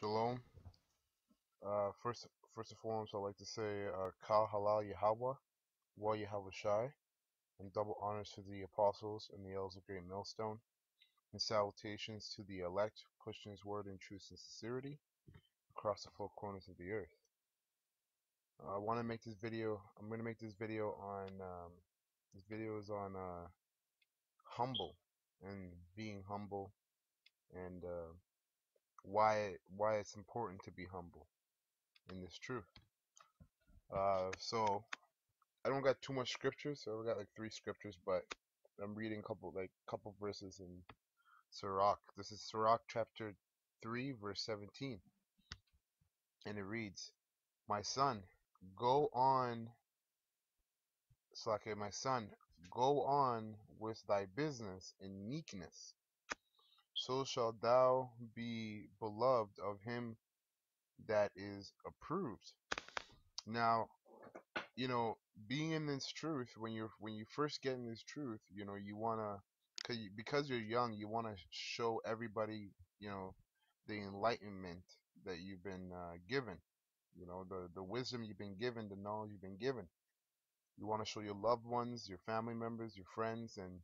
Shalom. Uh, first, first and foremost, I'd like to say uh, Kal Halal Yahweh, Wa Yahweh Shai, and double honors to the apostles and the elders of Great Millstone, and salutations to the elect, pushing His word in truth and sincerity across the four corners of the earth. Uh, I want to make this video. I'm going to make this video on. Um, this video is on uh, humble and being humble, and uh, why why it's important to be humble in this truth. Uh, so I don't got too much scriptures, so I got like three scriptures, but I'm reading a couple like couple verses in Sirach. This is Sirach chapter three, verse seventeen, and it reads, "My son, go on, Slake, my son, go on with thy business in meekness, so shalt thou be beloved of him that is approved." Now, you know, being in this truth, when you're when you first get in this truth, you know, you wanna, cause you, because you're young, you wanna show everybody, you know, the enlightenment that you've been uh, given, you know, the the wisdom you've been given, the knowledge you've been given. You want to show your loved ones, your family members, your friends, and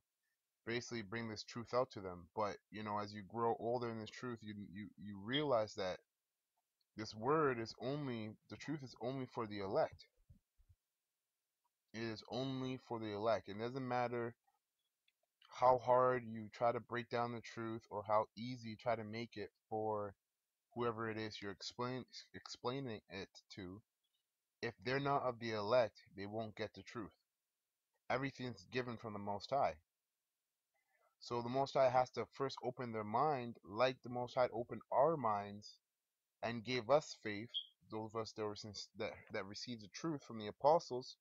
basically bring this truth out to them. But you know, as you grow older in this truth, you you you realize that this word is only the truth is only for the elect It is only for the elect. It doesn't matter how hard you try to break down the truth or how easy you try to make it for whoever it is you're explain, explaining it to. If they're not of the elect, they won't get the truth. Everything's given from the Most High. So the Most High has to first open their mind, like the Most High opened our minds and gave us faith. Those of us that, were, that, that received the truth from the apostles,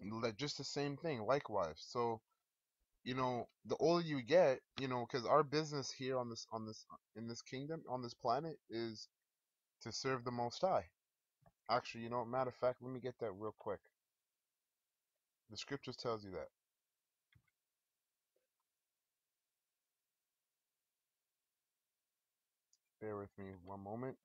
like just the same thing likewise. So you know the older you get you know because our business here on this on this in this kingdom on this planet is to serve the most high. Actually you know matter of fact let me get that real quick. The scriptures tells you that bear with me one moment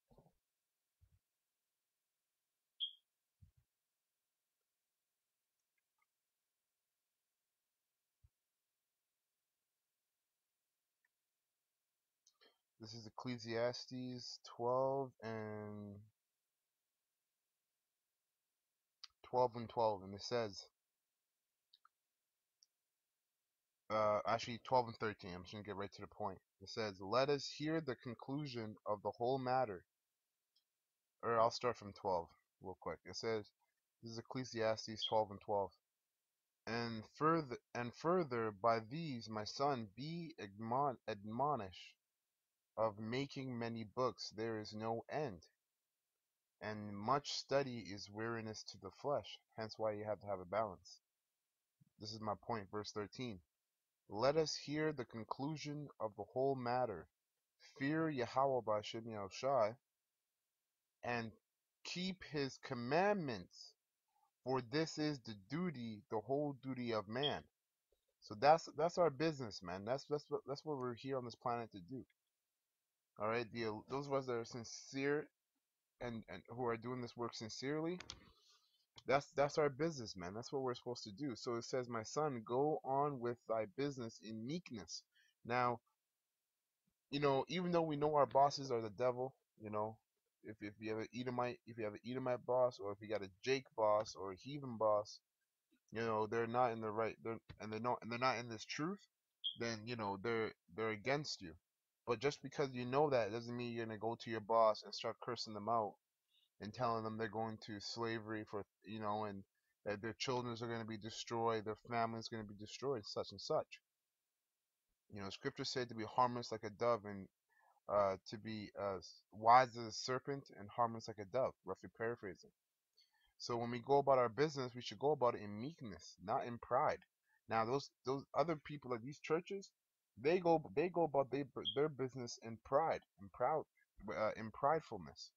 this is ecclesiastes 12 and 12 and 12 and it says uh, actually 12 and 13. I'm just to get right to the point. It says, Let us hear the conclusion of the whole matter. Or I'll start from 12 real quick. It says, This is Ecclesiastes 12 and 12. And further, and further, by these, my son, be admon- admonished of making many books, there is no end. And much study is weariness to the flesh. Hence why you have to have a balance. This is my point, verse 13. Let us hear the conclusion of the whole matter. Fear Yahweh Bashim Shai and keep his commandments, for this is the duty, the whole duty of man. So that's that's our business, man. That's that's what that's what we're here on this planet to do. All right, the those of us that are sincere and and who are doing this work sincerely, that's that's our business, man. That's what we're supposed to do. So it says, "My son, go on with thy business in meekness." Now, you know, even though we know our bosses are the devil, you know, if if you have an Edomite, if you have an Edomite boss, or if you got a Jake boss or a heathen boss, you know, they're not in the right, they're and they're not and they're not in this truth, then you know they're they're against you. But just because you know that doesn't mean you're gonna go to your boss and start cursing them out and telling them they're going to slavery for you know and that their children are going to be destroyed, their families going to be destroyed, such and such. You know, Scripture said to be harmless like a dove and uh, to be uh, wise as a serpent and harmless like a dove, roughly paraphrasing. So when we go about our business, we should go about it in meekness, not in pride. Now those those other people at these churches, they go they go about they, their business in pride, in proud, uh, in pridefulness.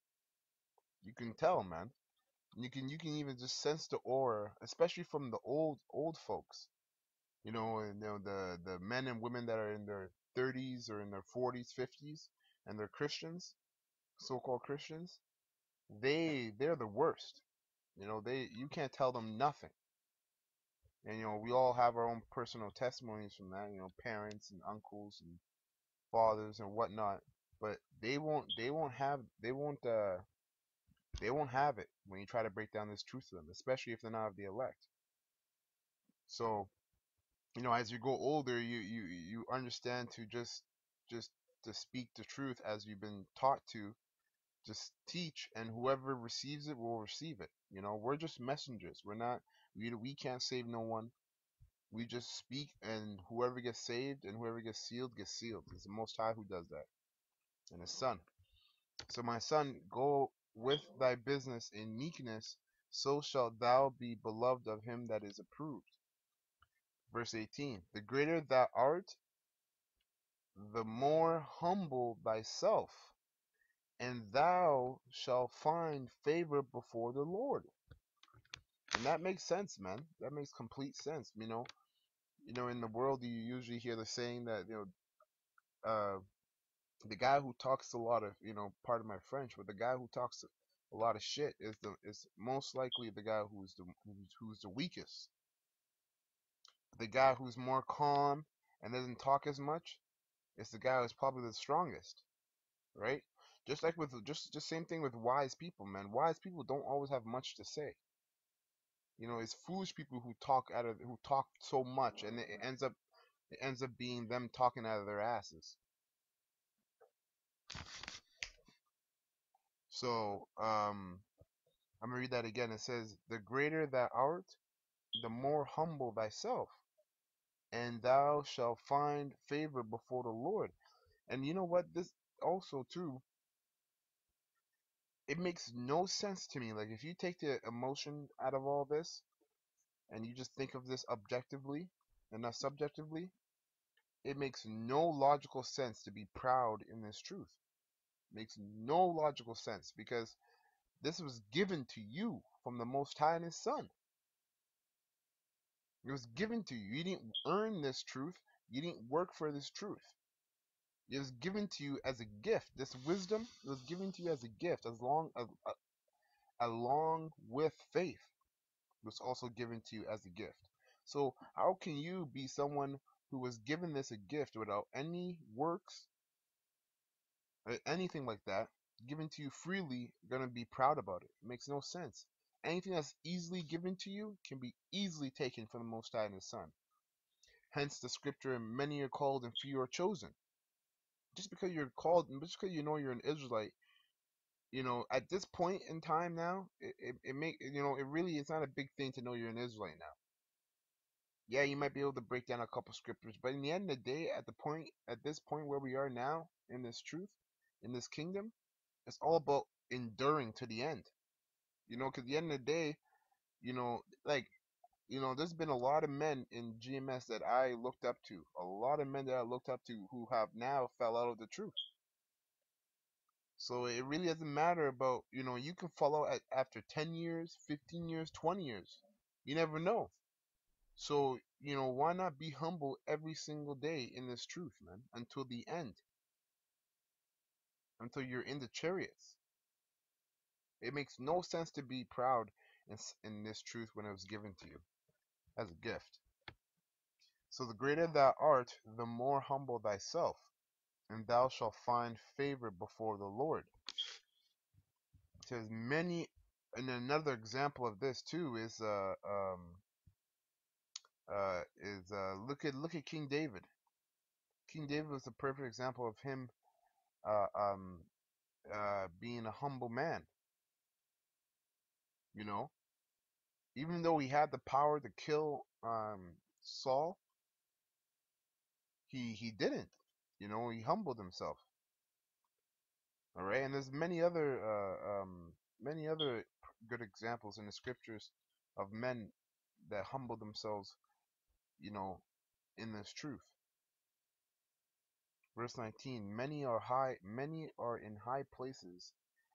You can tell, man. You can you can even just sense the aura, especially from the old old folks. You know, and, you know the the men and women that are in their 30s or in their 40s, 50s, and they're Christians. so-called Christians, they they're the worst. You know, they you can't tell them nothing. And you know, we all have our own personal testimonies from that. You know, parents and uncles and fathers and whatnot. But they won't they won't have they won't uh they won't have it when you try to break down this truth to them, especially if they're not of the elect. So, you know, as you go older, you you you understand to just just to speak the truth as you've been taught to. Just teach, and whoever receives it will receive it. You know, we're just messengers. We're not we we can't save no one. We just speak, and whoever gets saved and whoever gets sealed gets sealed. It's the Most High who does that, and His Son. So my son, go with thy business in meekness, so shalt thou be beloved of him that is approved. Verse 18 The greater thou art, the more humble thyself, and thou shalt find favor before the Lord. And that makes sense, man. That makes complete sense. You know, you know, in the world, you usually hear the saying that you know, uh, the guy who talks a lot of, you know, part of my French, but the guy who talks a lot of shit is the is most likely the guy who's the who's, who's the weakest. The guy who's more calm and doesn't talk as much is the guy who's probably the strongest, right? Just like with just just same thing with wise people, man. Wise people don't always have much to say. You know, it's foolish people who talk out of who talk so much, and it, it ends up it ends up being them talking out of their asses. So, um, I'm gonna read that again. It says, "The greater thou art, the more humble thyself, and thou shalt find favor before the Lord." And you know what? This also too, it makes no sense to me. Like if you take the emotion out of all this, and you just think of this objectively and not subjectively, it makes no logical sense to be proud in this truth. It Makes no logical sense because this was given to you from the Most High and His Son. It was given to you. You didn't earn this truth. You didn't work for this truth. It was given to you as a gift. This wisdom was given to you as a gift, as long as, uh, along with faith, was also given to you as a gift. So how can you be someone who was given this a gift without any works uh, anything like that given to you freely, gonna be proud about it. It makes no sense. Anything that's easily given to you can be easily taken from the Most High and His Son. Hence the scripture, many are called and few are chosen. Just because you're called, just because you know you're an Israelite, you know, at this point in time now, it, it, it make you know, it really is not a big thing to know you're an Israelite now. Yeah, you might be able to break down a couple scriptures, but in the end of the day, at the point at this point where we are now in this truth, in this kingdom, it's all about enduring to the end. You know, because the end of the day, you know, like, you know, there's been a lot of men in GMS that I looked up to, a lot of men that I looked up to who have now fell out of the truth. So it really doesn't matter about, you know, you can follow at, after 10 years, 15 years, 20 years. You never know. So, you know, why not be humble every single day in this truth, man, until the end? until you're in the chariots. It makes no sense to be proud in, in this truth when it was given to you as a gift. So the greater thou art, the more humble thyself, and thou shalt find favor before the Lord. Says many, and another example of this too is uh um uh is uh look at look at King David. King David was a perfect example of him uh um uh, being a humble man. You know, even though he had the power to kill um, Saul, he he didn't. You know, he humbled himself. All right, and there's many other uh, um, many other good examples in the scriptures of men that humble themselves. You know, in this truth. Verse 19 Many are high many are in high places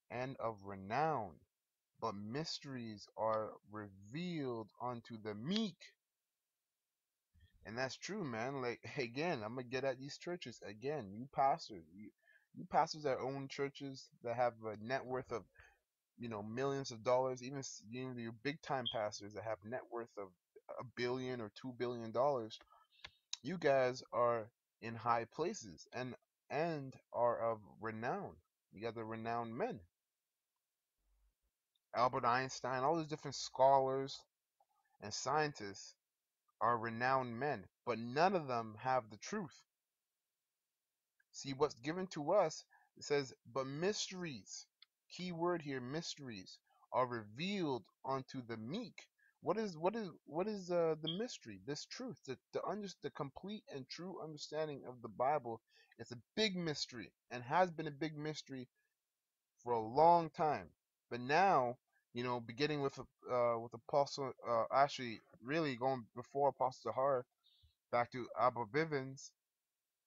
and of renown, but mysteries are revealed unto the meek. And that's true, man. Like again, I'm gonna get at these churches again. You pastors, you You pastors that own churches that have a net worth of you know millions of dollars, even you know, your big time pastors that have net worth of a billion or two billion dollars, you guys are in high places and and are of renown. You got the renowned men. Albert Einstein, all these different scholars and scientists are renowned men, but none of them have the truth. See, what's given to us, it says, but mysteries, key word here, mysteries, are revealed unto the meek. What is what is what is uh, the mystery? This truth, the the, under, the complete and true understanding of the Bible is a big mystery and has been a big mystery for a long time. But now, you know, beginning with uh, with Apostle, uh, actually, really going before Apostle Zahar, back to Abba Bivens,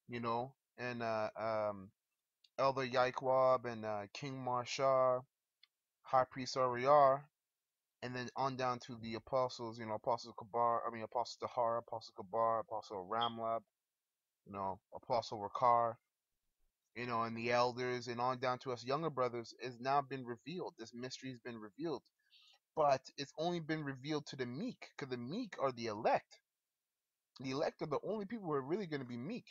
you know, and uh, um, Elder Yaquab and uh, King Marshar, High Priest Ariar, and then on down to the apostles, you know, Apostle Kahar, I mean Apostle Tahar, Apostle Kahar, Apostle Ramlah, you know, Apostle Rakar, you know, and the elders, and on down to us younger brothers, has now been revealed. This mystery has been revealed. But it's only been revealed to the meek, because the meek are the elect. The elect are the only people who are really going to be meek,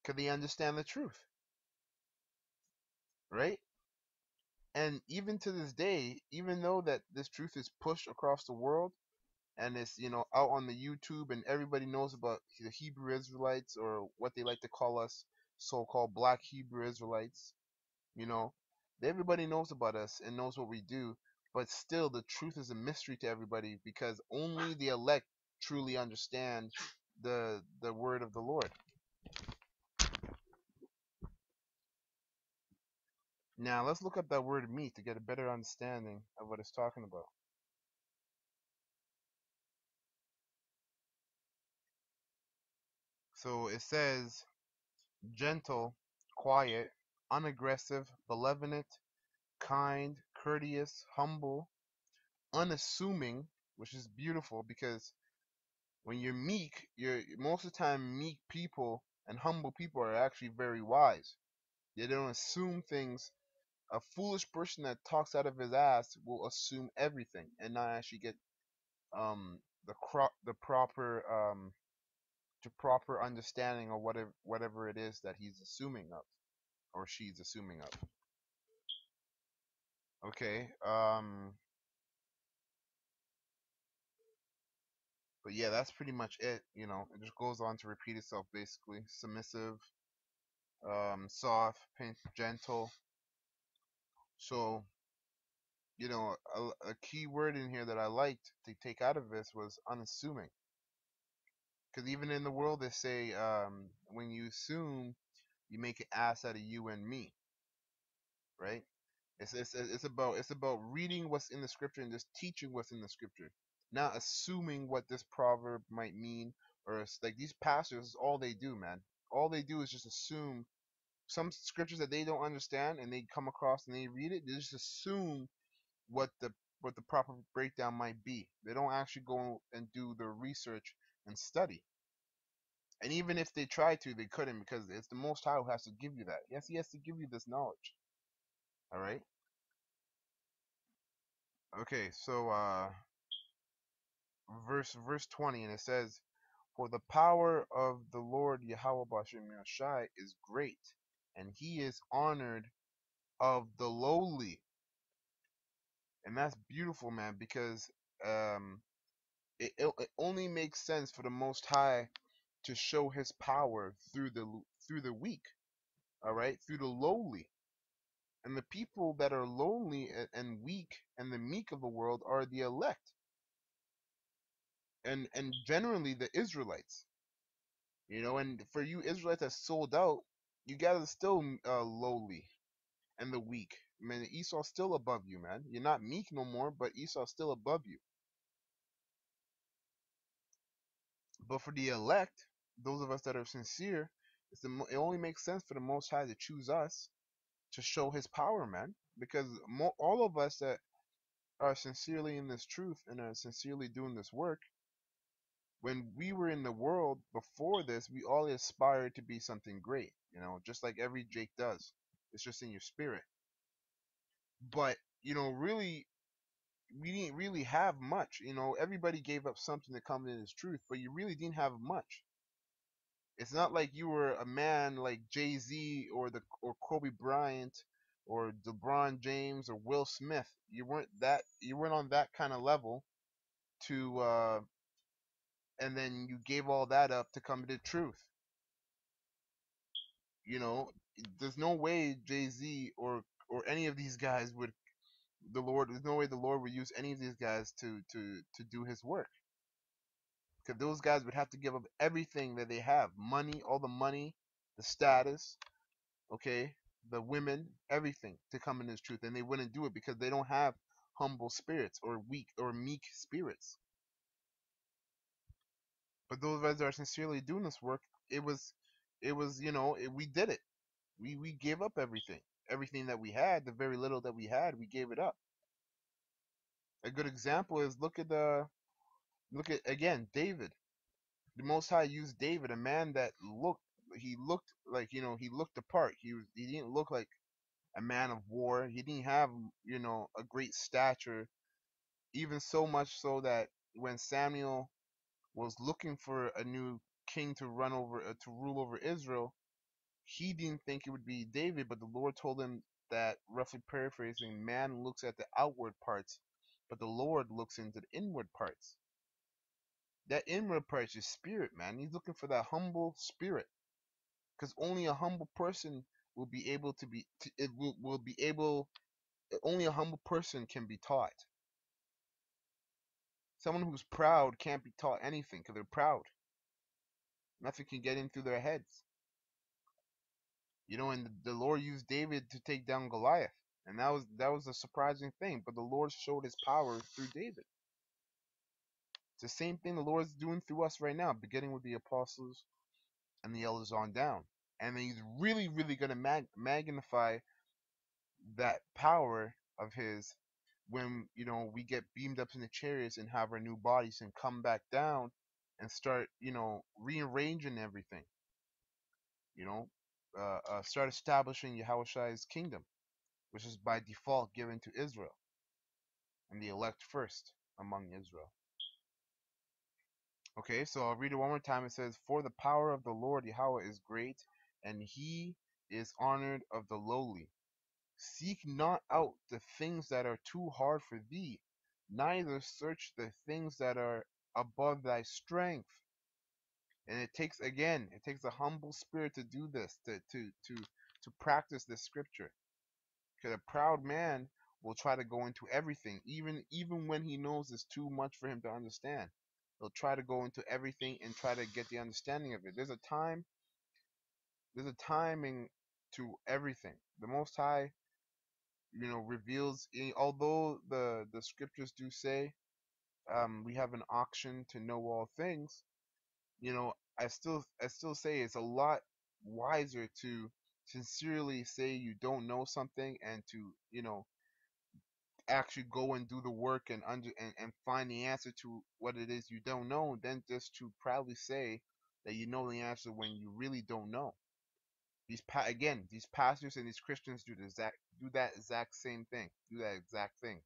because they understand the truth. Right? And even to this day, even though that this truth is pushed across the world, and it's you know out on the YouTube and everybody knows about the Hebrew Israelites or what they like to call us so-called black Hebrew Israelites. You know, everybody knows about us and knows what we do, but still the truth is a mystery to everybody because only the elect truly understand the the word of the Lord. Now let's look up that word meat to get a better understanding of what it's talking about. So it says gentle, quiet, unaggressive, benevolent, kind, courteous, humble, unassuming, which is beautiful because when you're meek, you're most of the time meek people and humble people are actually very wise. They don't assume things. A foolish person that talks out of his ass will assume everything and not actually get um the the proper um to proper understanding of whatever whatever it is that he's assuming of or she's assuming of. Okay, um but yeah, that's pretty much it, you know. It just goes on to repeat itself basically. Submissive, um, soft, gentle. So, you know, a, a key word in here that I liked to take out of this was unassuming. Because even in the world, they say um, when you assume, you make an ass out of you and me, right? It's, it's it's about it's about reading what's in the scripture and just teaching what's in the scripture, not assuming what this proverb might mean. Or like these pastors, all they do, man. All they do is just assume some scriptures that they don't understand, and they come across and they read it. They just assume what the what the proper breakdown might be. They don't actually go and do the research and study. And even if they tried to, they couldn't because it's the Most High who has to give you that. Yes, He has to give you this knowledge. All right. Okay, so uh, verse verse twenty, and it says, "For the power of the Lord Yahweh Bashem Yashai is great, and He is honored of the lowly." And that's beautiful, man, because um, it, it, it only makes sense for the Most High to show His power through the through the weak, all right, through the lowly. And the people that are lonely and weak and the meek of the world are the elect. And and generally the Israelites. You know, and for you Israelites that sold out, you gotta still uh, lowly and the weak. Man, Esau's still above you, man. You're not meek no more, but Esau's still above you. But for the elect, those of us that are sincere, the, it only makes sense for the Most High to choose us to show His power, man. Because all of us that are sincerely in this truth and are sincerely doing this work, when we were in the world before this, we all aspired to be something great, you know, just like every Jake does. It's just in your spirit. But, you know, really, we didn't really have much. You know, everybody gave up something to come in as truth, but you really didn't have much. It's not like you were a man like Jay Z or the or Kobe Bryant or LeBron James or Will Smith. You weren't that. You weren't on that kind of level to uh, and then you gave all that up to come to truth. You know, there's no way Jay Z or or any of these guys would the Lord. There's no way the Lord would use any of these guys to to to do His work. Because those guys would have to give up everything that they have, money, all the money, the status, okay, the women, everything to come in His truth, and they wouldn't do it because they don't have humble spirits or weak or meek spirits. But those that are sincerely doing this work, it was, it was, you know, it, we did it. We we gave up everything, everything that we had, the very little that we had, we gave it up. A good example is look at the, look at again David. The Most High used David, a man that looked, he looked like you know, he looked apart. He was, he didn't look like a man of war. He didn't have, you know, a great stature. Even so much so that when Samuel was looking for a new king to run over uh, to rule over Israel, he didn't think it would be David, but the Lord told him that, roughly paraphrasing, man looks at the outward parts, but the Lord looks into the inward parts. That inward part is spirit, man. He's looking for that humble spirit, because only a humble person will be able to be. To, it will will be able. Only a humble person can be taught. Someone who's proud can't be taught anything because they're proud. Nothing can get in through their heads. You know, and the Lord used David to take down Goliath, and that was that was a surprising thing. But the Lord showed His power through David. It's the same thing the Lord's doing through us right now, beginning with the apostles and the elders on down. And He's really, really going to mag- magnify that power of His when you know we get beamed up in the chariots and have our new bodies and come back down and start you know rearranging everything you know uh, uh, start establishing Yahweh's kingdom which is by default given to Israel and the elect first among Israel. Okay so I'll read it one more time. It says for the power of the Lord Yahweh is great and he is honored of the lowly Seek not out the things that are too hard for thee, neither search the things that are above thy strength. And it takes again, it takes a humble spirit to do this, to to to to practice this scripture. Because a proud man will try to go into everything, even even when he knows it's too much for him to understand. He'll try to go into everything and try to get the understanding of it. There's a time, there's a timing to everything. The Most High you know reveals although the the scriptures do say um we have an unction to know all things you know i still i still say it's a lot wiser to sincerely say you don't know something and to you know actually go and do the work and under and, and find the answer to what it is you don't know than just to proudly say that you know the answer when you really don't know. These pa- again, these pastors and these Christians do the exact do that exact same thing. Do that exact thing.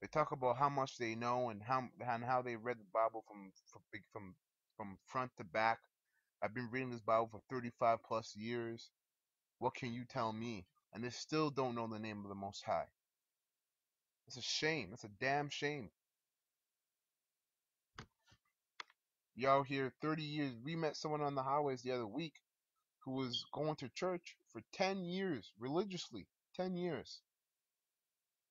They talk about how much they know and how and how they read the Bible from from from from front to back. I've been reading this Bible for 35 plus years. What can you tell me? And they still don't know the name of the Most High. It's a shame. It's a damn shame. Y'all here 30 years. We met someone on the highways the other week who was going to church for 10 years religiously 10 years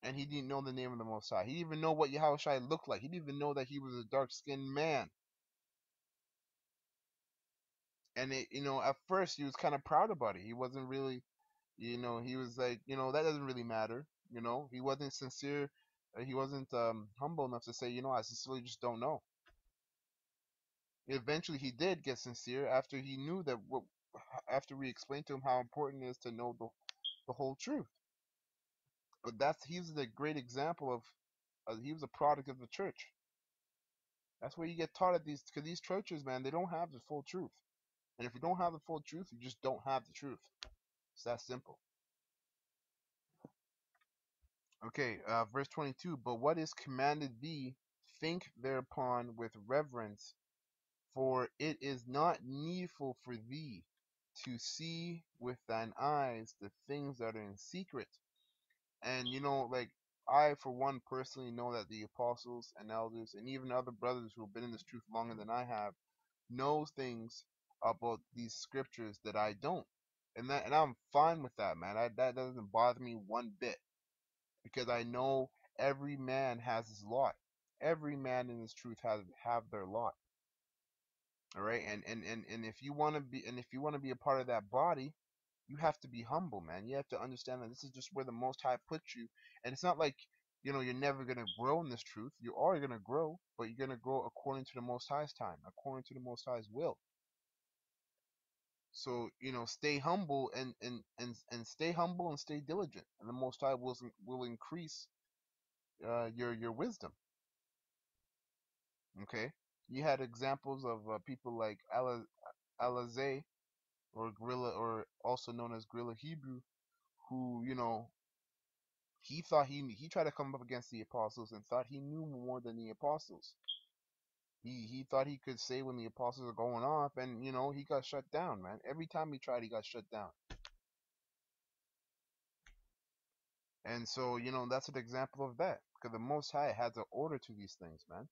and he didn't know the name of the Most High. He didn't even know what Yahushua looked like. He didn't even know that he was a dark-skinned man. And it, you know, at first he was kind of proud about it. He wasn't really, you know, he was like, you know, that doesn't really matter. You know, he wasn't sincere. Uh, he wasn't um, humble enough to say, you know, I sincerely just don't know. Eventually, he did get sincere after he knew that what after we explained to him how important it is to know the, the whole truth. But that's he's a great example of uh, he was a product of the church. That's where you get taught at these, because these churches, man, they don't have the full truth. And if you don't have the full truth, you just don't have the truth. It's that simple. Okay, uh, verse 22. But what is commanded thee, think thereupon with reverence, for it is not needful for thee to see with thine eyes the things that are in secret. And you know, like I, for one, personally know that the apostles and elders, and even other brothers who have been in this truth longer than I have, know things about these scriptures that I don't, and that, and I'm fine with that, man. I, that doesn't bother me one bit, because I know every man has his lot. Every man in this truth has have their lot. All right, and and and and if you want to be, and if you want to be a part of that body, you have to be humble, man. You have to understand that this is just where the Most High puts you, and it's not like you know you're never gonna grow in this truth. You are gonna grow, but you're gonna grow according to the Most High's time, according to the Most High's will. So you know, stay humble and and and and stay humble and stay diligent, and the Most High will will increase uh, your your wisdom. Okay, you had examples of uh, people like Ala Alazay or Gorilla, or also known as Gorilla Hebrew, who you know he thought he he tried to come up against the apostles and thought he knew more than the apostles. He he thought he could say when the apostles are going off, and you know he got shut down, man. Every time he tried, he got shut down. And so you know that's an example of that, because the Most High has an order to these things, man.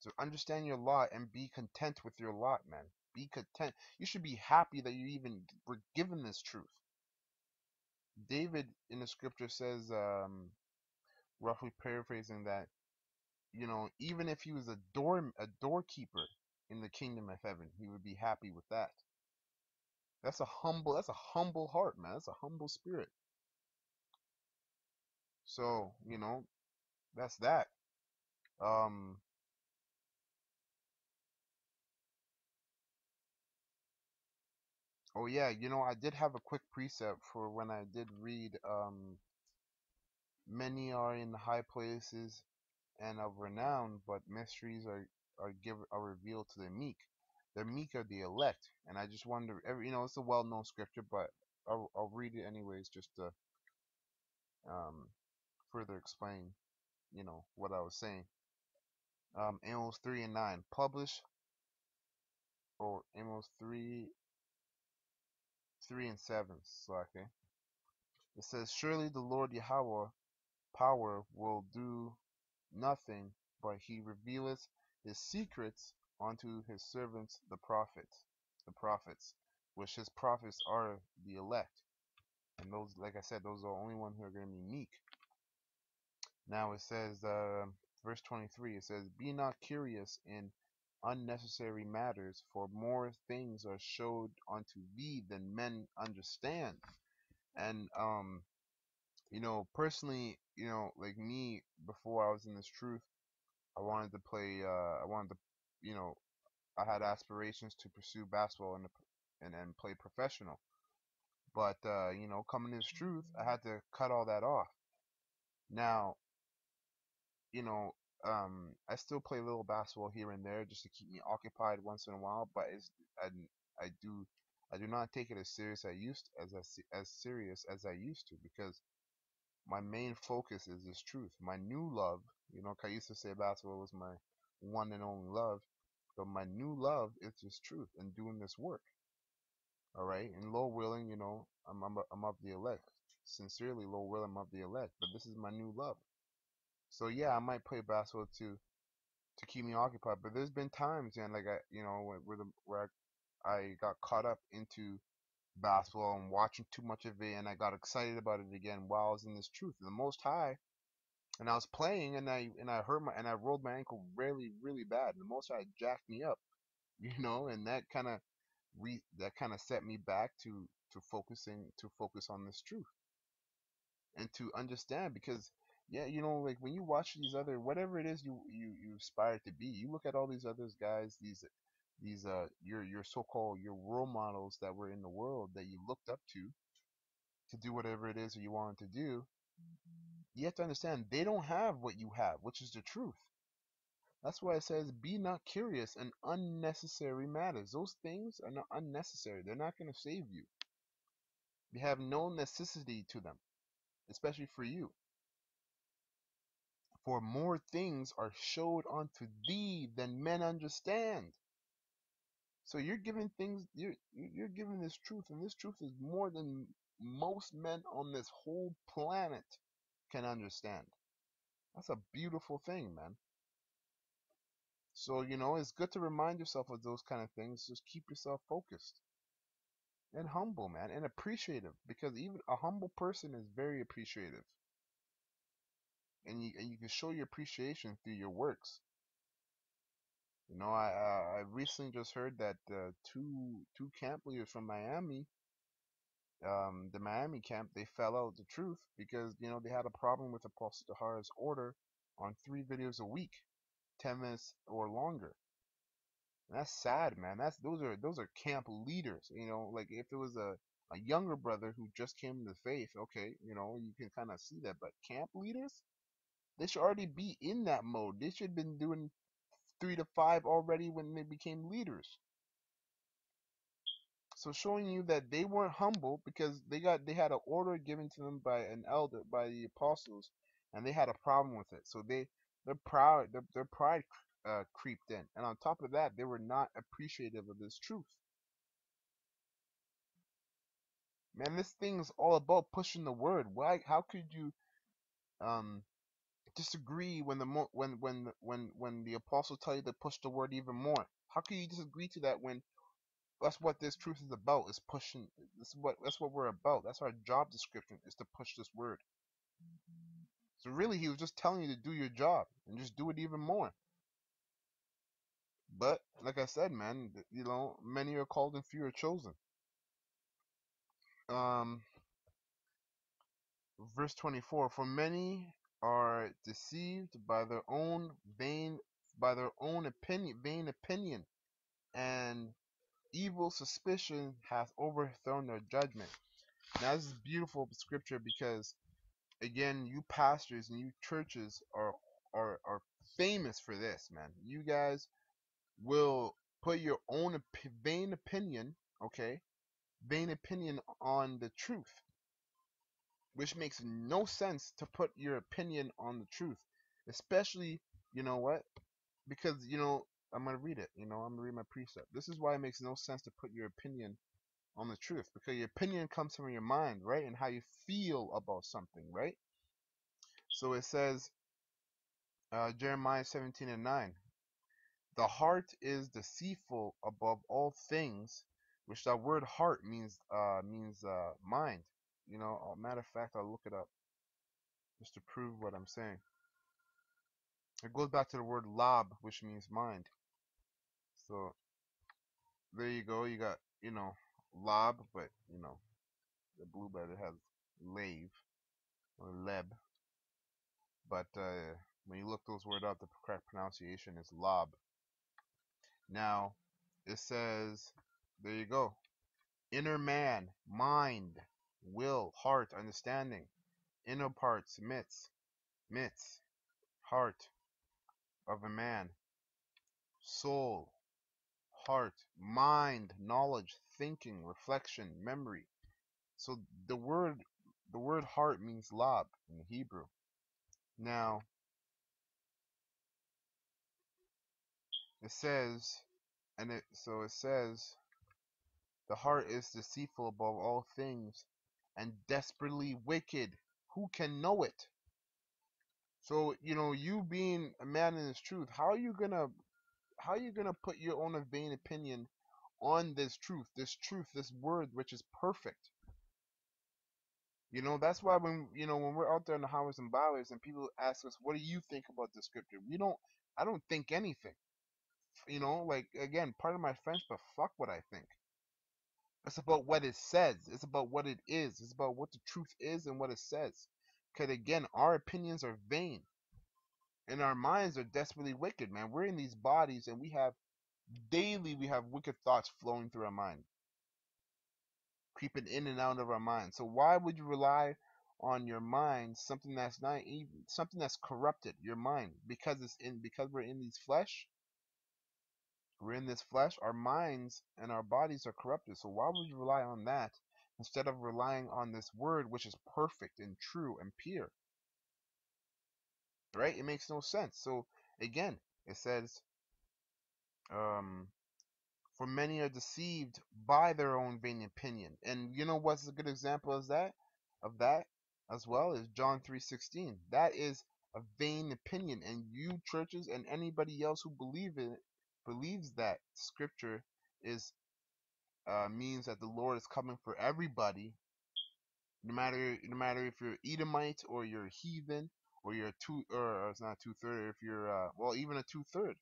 So understand your lot and be content with your lot, man. Be content. You should be happy that you even were given this truth. David in the scripture says, um, roughly paraphrasing that, you know, even if he was a door a doorkeeper in the kingdom of heaven, he would be happy with that. That's a humble that's a humble heart, man. That's a humble spirit. So, you know, that's that. Um Oh yeah, you know, I did have a quick precept for when I did read um many are in high places and of renown, but mysteries are are give are revealed to the meek. The meek are the elect, and I just wonder every you know it's a well known scripture, but I'll I'll read it anyways just to um further explain you know what I was saying. Um, Amos three and nine publish or Amos three 3 and 7, So, okay? It says, Surely the Lord Yahweh power will do nothing, but he revealeth his secrets unto his servants the prophets, the prophets, which his prophets are the elect. And those, like I said, those are the only ones who are going to be meek. Now it says, uh, verse 23, it says, Be not curious in unnecessary matters, for more things are showed unto thee than men understand. And um, you know, personally, you know, like me, before I was in this truth, I wanted to play. Uh, I wanted to, you know, I had aspirations to pursue basketball and and and play professional. But uh, you know, coming to this truth, I had to cut all that off. Now, you know, um, I still play a little basketball here and there just to keep me occupied once in a while, but it's I, I do I do not take it as serious I used as as serious as I used to because my main focus is this truth. My new love, you know, I used to say basketball was my one and only love, but my new love is this truth and doing this work. All right, and Lord willing, you know, I'm I'm, I'm of the elect. Sincerely, Lord willing, I'm of the elect. But this is my new love. So yeah, I might play basketball to to keep me occupied. But there's been times, and like I, you know, where where, the, where I, I got caught up into basketball and watching too much of it, and I got excited about it again while I was in this truth. The Most High, and I was playing, and I and I hurt my and I rolled my ankle really really bad. And the Most High jacked me up, you know, and that kind of re that kind of set me back to to focusing to focus on this truth and to understand because yeah, you know, like when you watch these other whatever it is you you you aspire to be, you look at all these other guys, these these uh your your so-called your role models that were in the world that you looked up to to do whatever it is that you wanted to do. You have to understand they don't have what you have, which is the truth. That's why it says, "Be not curious in unnecessary matters." Those things are not unnecessary. They're not going to save you. They have no necessity to them, especially for you. For more things are showed unto thee than men understand. So you're giving things you're you're giving this truth, and this truth is more than most men on this whole planet can understand. That's a beautiful thing, man. So, you know, it's good to remind yourself of those kind of things. Just keep yourself focused and humble, man, and appreciative because even a humble person is very appreciative. And you, and you can show your appreciation through your works. You know, I I recently just heard that uh, two two camp leaders from Miami, um, the Miami camp, they fell out the truth because you know they had a problem with Apostle Tahara's order on three videos a week, ten minutes or longer. And that's sad, man. That's those are those are camp leaders. You know, like if it was a a younger brother who just came to faith, okay, you know, you can kind of see that. But camp leaders, they should already be in that mode. They should have been doing three to five already when they became leaders. So showing you that they weren't humble because they got they had an order given to them by an elder by the apostles, and they had a problem with it. So they their proud their, their pride uh, creeped in, and on top of that, they were not appreciative of this truth. Man, this thing is all about pushing the word. Why? How could you um disagree when the mo- when when when when the apostles tell you to push the word even more? How can you disagree to that when that's what this truth is about? Is pushing. This is what that's what we're about. That's our job description is to push this word. So really, he was just telling you to do your job and just do it even more. But like I said, man, you know, many are called and few are chosen. Um, verse 24 for many are deceived by their own vain by their own opinion vain opinion and evil suspicion hath overthrown their judgment. Now this is beautiful scripture because again you pastors and you churches are are are famous for this man. You guys will put your own op- vain opinion okay vain opinion on the truth which makes no sense to put your opinion on the truth, especially you know what? Because you know I'm gonna read it. You know I'm gonna read my precept. This is why it makes no sense to put your opinion on the truth because your opinion comes from your mind, right, and how you feel about something, right? So it says, uh, Jeremiah 17 and 9. The heart is deceitful above all things, which that word heart means uh means uh mind. You know, matter of fact, I'll look it up just to prove what I'm saying. It goes back to the word lab, which means mind. So there you go. You got you know lab, but you know the blue letter has lave or leb. But uh, when you look those words up, the correct pronunciation is lob. Now it says there you go. Inner man, mind, will, heart, understanding, inner parts, midst, midst, heart of a man, soul, heart, mind, knowledge, thinking, reflection, memory. So the word the word heart means lab in Hebrew. Now it says and it so it says the heart is deceitful above all things and desperately wicked. Who can know it? So, you know, you being a man in this truth, how are you gonna how are you gonna put your own vain opinion on this truth, this truth, this word which is perfect? You know, that's why when you know when we're out there in the highways and byways and people ask us, What do you think about the scripture? We don't I don't think anything. You know, like again, part of my French, but fuck what I think. It's about what it says. It's about what it is. It's about what the truth is and what it says. Because again, our opinions are vain. And our minds are desperately wicked, man. We're in these bodies and we have daily we have wicked thoughts flowing through our mind. Creeping in and out of our mind. So why would you rely on your mind something that's not even something that's corrupted your mind because it's in because we're in these flesh we're in this flesh our minds and our bodies are corrupted. So why would you rely on that instead of relying on this word which is perfect and true and pure? Right? It makes no sense. So again it says um for many are deceived by their own vain opinion. And you know what's a good example of that of that as well is John 3:16. That is a vain opinion. And you churches and anybody else who believe in it believes that scripture is uh, means that the Lord is coming for everybody no matter no matter if you're Edomite or you're heathen or you're two or it's not two third if you're uh, well even a two third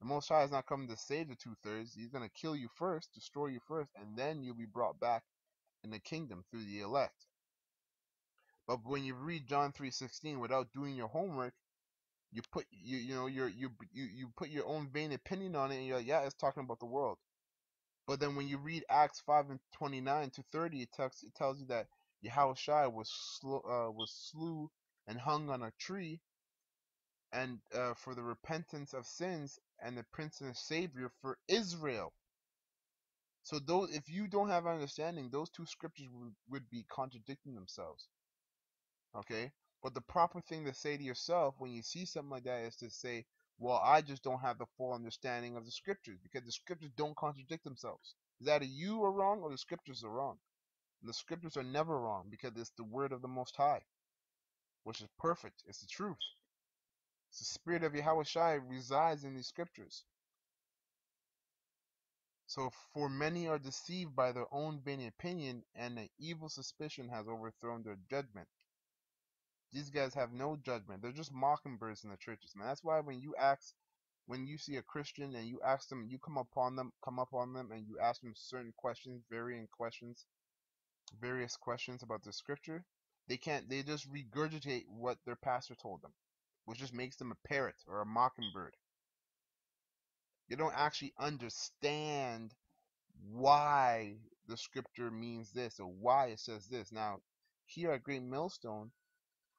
the Most High is not coming to save the two thirds he's gonna kill you first destroy you first and then you'll be brought back in the kingdom through the elect. But when you read John 3:16 without doing your homework, you put you you know you you you you put your own vain opinion on it, and you're like, yeah, it's talking about the world. But then when you read Acts 5 and 29 to 30, it tells it tells you that Yahushua was slew, uh, was slew and hung on a tree, and uh, for the repentance of sins and the Prince and Savior for Israel. So those, if you don't have understanding, those two scriptures would, would be contradicting themselves. Okay? But the proper thing to say to yourself when you see something like that is to say, well, I just don't have the full understanding of the scriptures because the scriptures don't contradict themselves. Is that you are wrong or the scriptures are wrong? And the scriptures are never wrong because it's the word of the Most High, which is perfect. It's the truth. It's the spirit of Yahweh Shai resides in these scriptures. So, for many are deceived by their own vain opinion, and an evil suspicion has overthrown their judgment. These guys have no judgment. They're just mockingbirds in the churches, man. That's why when you ask, when you see a Christian and you ask them, you come upon them, come up on them, and you ask them certain questions, varying questions, various questions about the scripture, they can't. They just regurgitate what their pastor told them, which just makes them a parrot or a mockingbird. You don't actually understand why the scripture means this or why it says this. Now, here at Great Millstone,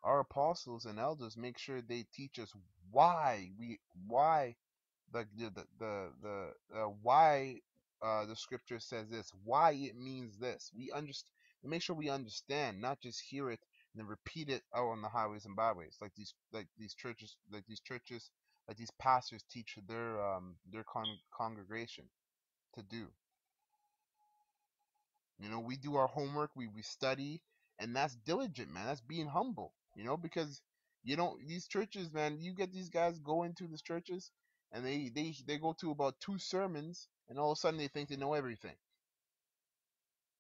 our apostles and elders make sure they teach us why we why the the the, the uh, why uh, the scripture says this, why it means this. We understand. Make sure we understand, not just hear it and then repeat it out on the highways and byways, like these like these churches, like these churches, like these pastors teach their um their con- congregation to do. You know, we do our homework, we we study, and that's diligent, man. That's being humble. You know, because you don't these churches, man. You get these guys go into these churches, and they they they go to about two sermons, and all of a sudden they think they know everything.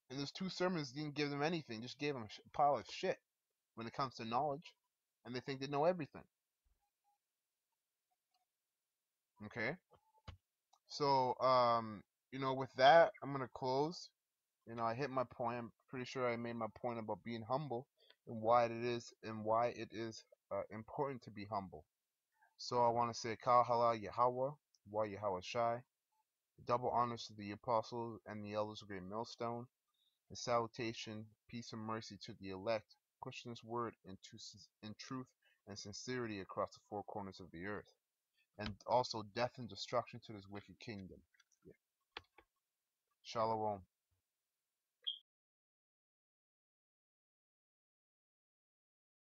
And those two sermons didn't give them anything; just gave them a pile of shit when it comes to knowledge, and they think they know everything. Okay, so um, you know, with that, I'm gonna close. You know, I hit my point. I'm pretty sure I made my point about being humble and why it is and why it is uh, important to be humble. So I want to say Kal Hala Yahweh, Wa Yahweh Shai, double honors to the apostles and the elders of Great Millstone, and salutation, peace and mercy to the elect, pushing this word into in truth and sincerity across the four corners of the earth, and also death and destruction to this wicked kingdom. Yeah. Shalom.